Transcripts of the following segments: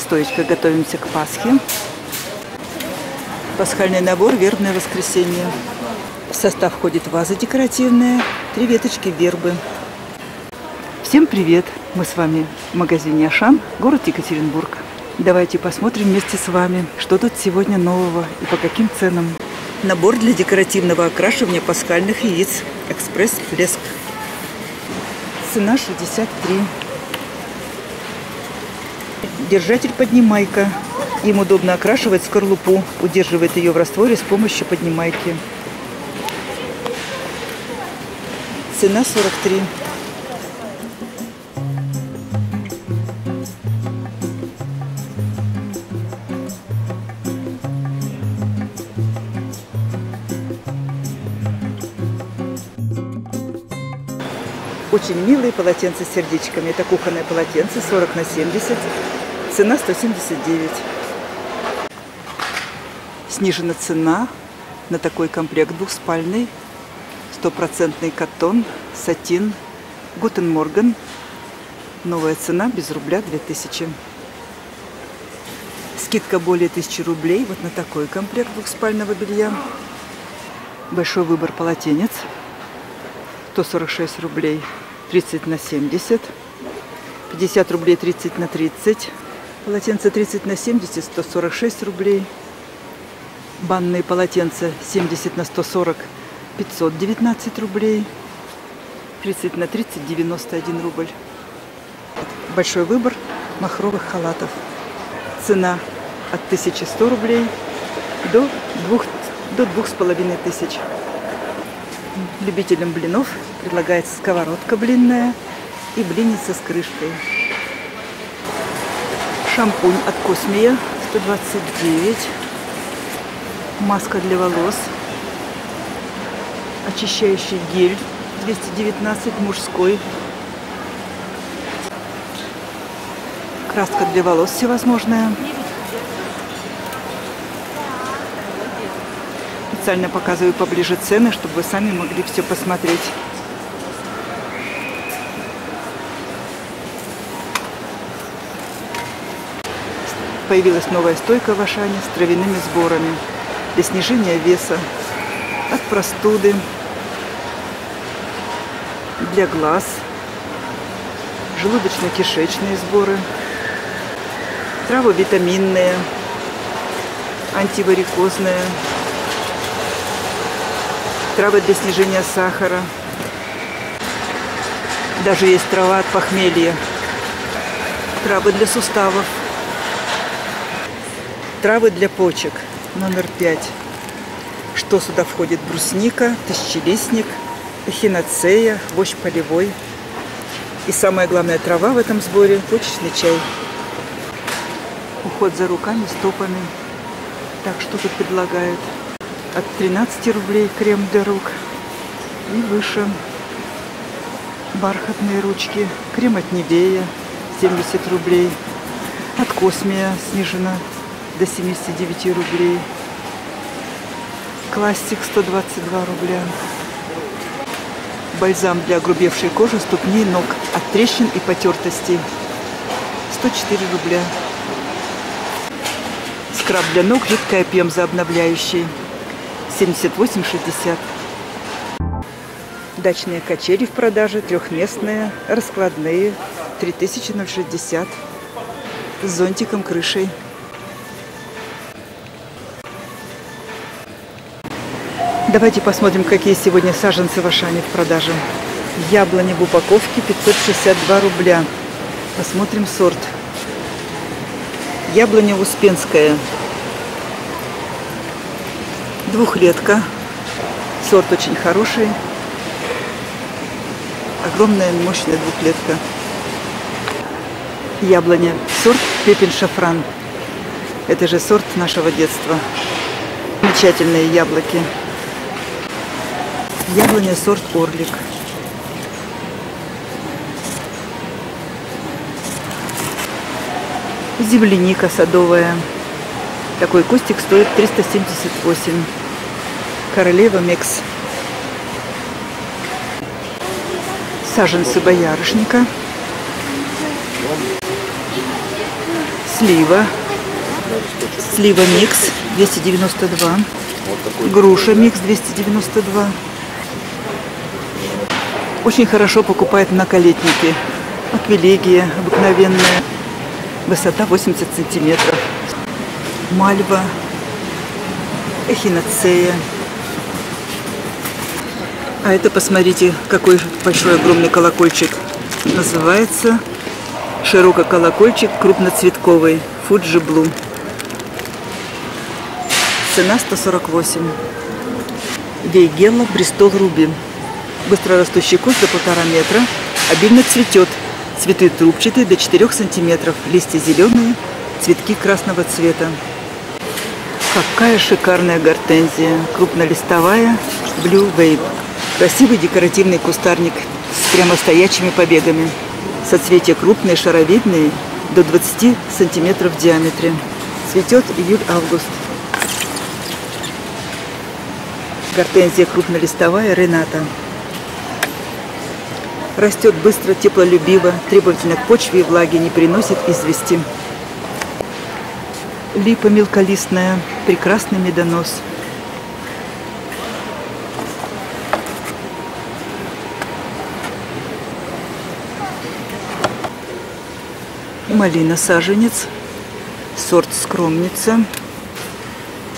Стоечка готовимся к Пасхе. Пасхальный набор «Вербное воскресенье». В состав входит ваза декоративная, три веточки вербы. Всем привет! Мы с вами в магазине Ашан, город Екатеринбург. Давайте посмотрим вместе с вами, что тут сегодня нового и по каким ценам. Набор для декоративного окрашивания пасхальных яиц. Экспресс Блеск. Цена 63. Держатель поднимайка. Им удобно окрашивать скорлупу, удерживает ее в растворе с помощью поднимайки. Цена 43. Очень милые полотенца с сердечками. Это кухонное полотенце 40 на 70. Цена 179. Снижена цена на такой комплект двухспальный. Стопроцентный катон, сатин, Гутен Морган. Новая цена без рубля 2000. Скидка более 1000 рублей вот на такой комплект двухспального белья. Большой выбор полотенец. 146 рублей 30 на 70. 50 рублей 30 на 30. Полотенце 30 на 70 146 рублей. Банные полотенца 70 на 140 519 рублей. 30 на 30 91 рубль. Большой выбор махровых халатов. Цена от 1100 рублей до двух до двух с половиной тысяч. Любителям блинов предлагается сковородка блинная и блинница с крышкой. Шампунь от Космия 129. Маска для волос. Очищающий гель 219 мужской. Краска для волос всевозможная. Специально показываю поближе цены, чтобы вы сами могли все посмотреть. Появилась новая стойка в Ашане с травяными сборами для снижения веса от простуды, для глаз, желудочно-кишечные сборы, травы витаминные, антиварикозные, травы для снижения сахара. Даже есть трава от похмелья. Травы для суставов. Травы для почек. Номер пять. Что сюда входит? Брусника, тысячелистник, эхиноцея, хвощ полевой. И самая главная трава в этом сборе – почечный чай. Уход за руками, стопами. Так, что тут предлагают? от 13 рублей крем для рук и выше бархатные ручки крем от Невея 70 рублей от Космия снижена до 79 рублей классик 122 рубля бальзам для огрубевшей кожи ступней ног от трещин и потертостей 104 рубля скраб для ног жидкая пемза обновляющий 78,60. Дачные качели в продаже, трехместные, раскладные, 3060. С зонтиком крышей. Давайте посмотрим, какие сегодня саженцы в Ашане в продаже. Яблони в упаковке 562 рубля. Посмотрим сорт. Яблоня Успенская Двухлетка. Сорт очень хороший. Огромная, мощная двухлетка. Яблоня. Сорт Пепин Шафран. Это же сорт нашего детства. Замечательные яблоки. Яблоня сорт Орлик. Земляника садовая. Такой кустик стоит 378. Королева Микс. Саженцы боярышника. Слива. Слива микс 292. Груша микс 292. Очень хорошо покупает наколетники. Аквилегия обыкновенная. Высота 80 сантиметров. Мальва. Эхиноцея. А это, посмотрите, какой большой огромный колокольчик. Называется широкий колокольчик крупноцветковый. Fuji Blue. Цена 148. Вейгелла Бристол Руби. Быстрорастущий куст до полтора метра. Обильно цветет. Цветы трубчатые до 4 сантиметров. Листья зеленые. Цветки красного цвета. Какая шикарная гортензия. Крупнолистовая. Blue Vape. Красивый декоративный кустарник с прямостоячими побегами. Соцветия крупные, шаровидные, до 20 сантиметров в диаметре. Цветет июль-август. Гортензия крупнолистовая Рената. Растет быстро, теплолюбиво, требовательно к почве и влаге, не приносит извести. Липа мелколистная, прекрасный медонос. Малина саженец, сорт скромница,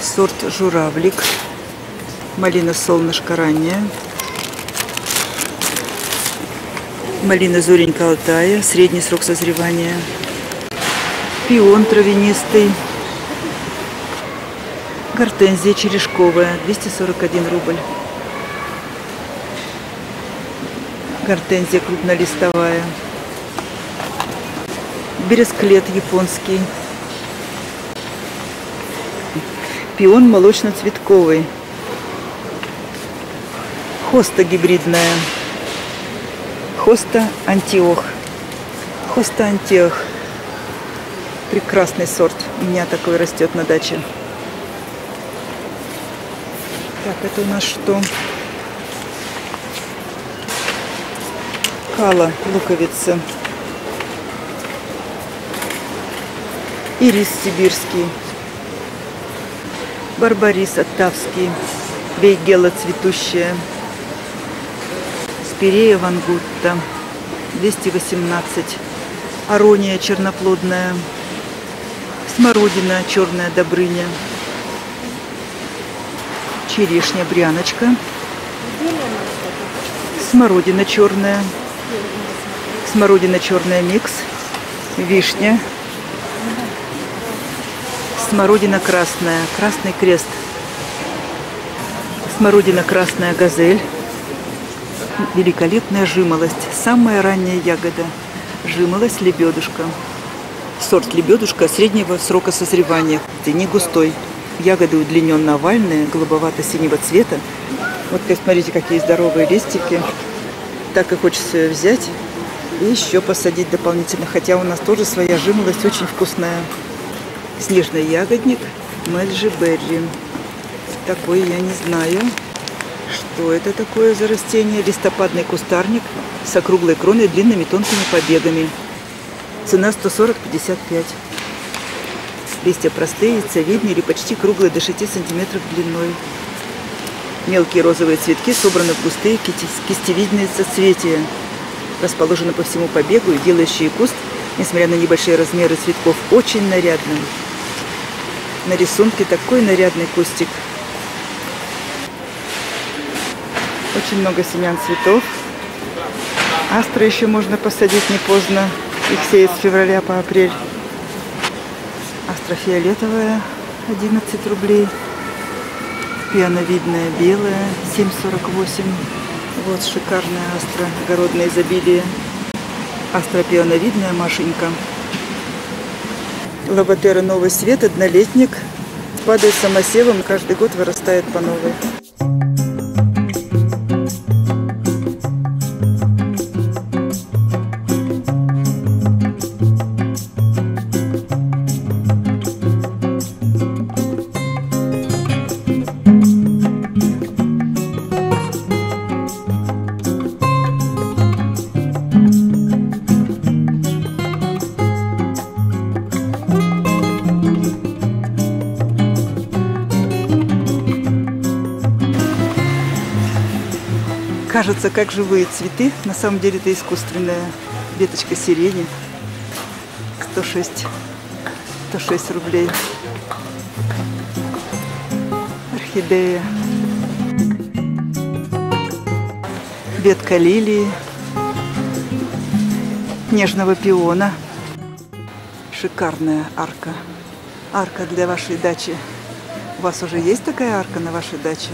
сорт журавлик, малина солнышко ранняя, малина зоренька Алтая, средний срок созревания, пион травянистый, гортензия черешковая, 241 рубль. Гортензия крупнолистовая. Бересклет японский, пион молочно-цветковый, хоста гибридная, хоста антиох, хоста антиох. Прекрасный сорт. У меня такой растет на даче. Так, это у нас что? Кала, луковица. и рис сибирский, барбарис оттавский, бейгела цветущая, спирея вангутта, 218, арония черноплодная, смородина черная добрыня, черешня бряночка, смородина черная, смородина черная микс, вишня смородина красная, красный крест, смородина красная газель, великолепная жимолость, самая ранняя ягода, жимолость лебедушка. Сорт лебедушка среднего срока созревания, не густой. Ягоды удлиненно-овальные, голубовато-синего цвета. Вот смотрите, какие здоровые листики. Так и хочется взять и еще посадить дополнительно. Хотя у нас тоже своя жимолость очень вкусная. Снежный ягодник Мэджи Берри. Такой я не знаю, что это такое за растение. Листопадный кустарник с округлой кроной, длинными тонкими побегами. Цена 140-55. Листья простые, яйцевидные или почти круглые до 6 сантиметров длиной. Мелкие розовые цветки собраны в густые кистевидные соцветия, расположены по всему побегу и делающие куст, несмотря на небольшие размеры цветков, очень нарядным. На рисунке такой нарядный кустик. Очень много семян цветов. Астры еще можно посадить не поздно. Их сеют с февраля по апрель. Астра фиолетовая 11 рублей. Пиановидная белая 7,48. Вот шикарная астра, огородное изобилие. Астра пионовидная Машенька. Лоботера новый свет, однолетник. Падает самосевом, каждый год вырастает по новой. Кажется, как живые цветы. На самом деле это искусственная веточка сирени. 106, 106 рублей. Орхидея. Ветка лилии. Нежного пиона. Шикарная арка. Арка для вашей дачи. У вас уже есть такая арка на вашей даче?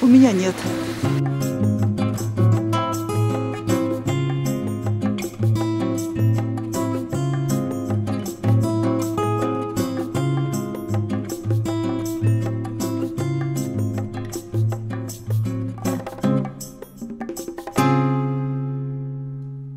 У меня нет.